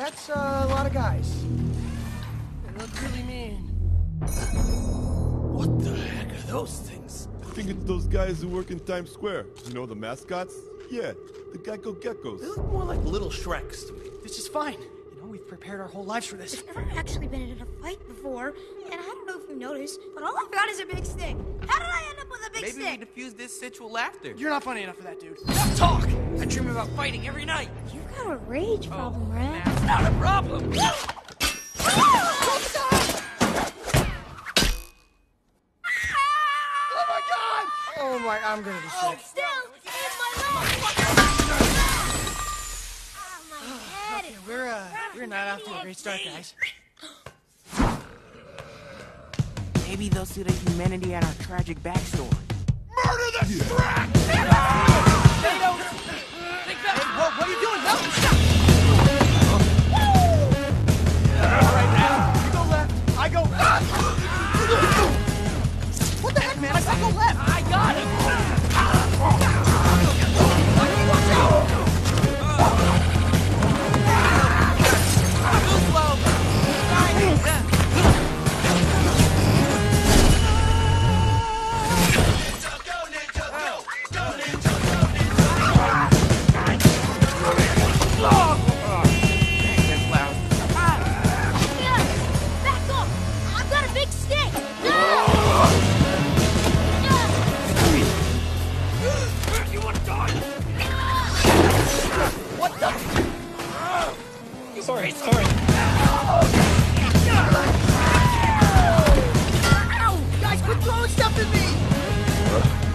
That's uh, a lot of guys. They look really mean. What the heck are those things? I think it's those guys who work in Times Square. You know the mascots? Yeah, the Gecko Geckos. They look more like little Shreks to me. This is fine. You know, we've prepared our whole lives for this. I've never actually been in a fight before, and I don't know if you noticed, but all I've got is a big stick. How did I end up with a big Maybe we stick? diffuse this sitch with laughter. You're not funny enough for that, dude. Enough talk! I dream about fighting every night. You've got a rage problem, Red. It's not a problem. Oh my god! Oh my, I'm gonna be sick. Still, it's my leg! Ah, my head is We're, uh, we're not off to a great start, guys. Maybe they'll see the humanity in our tragic backstory. Murder the Shrek! Whoa, what are you doing? No! You You wanna die? Sorry, sorry. Ow! Guys, quit throwing stuff at me!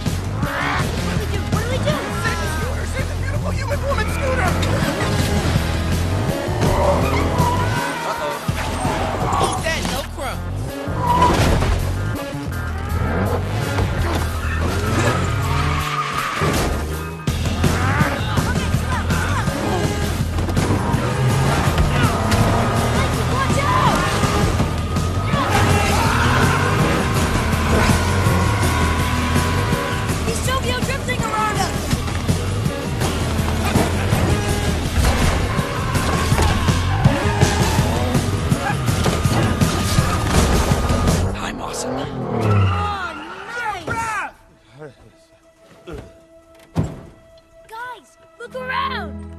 Look around!